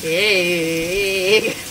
Hey.